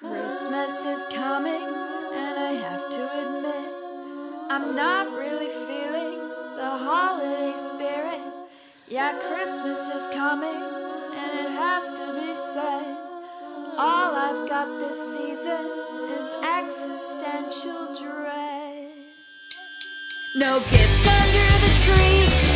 Christmas is coming, and I have to admit, I'm not really feeling the holiday spirit. Yeah, Christmas is coming, and it has to be said. All I've got this season is existential dread. No gifts under the tree.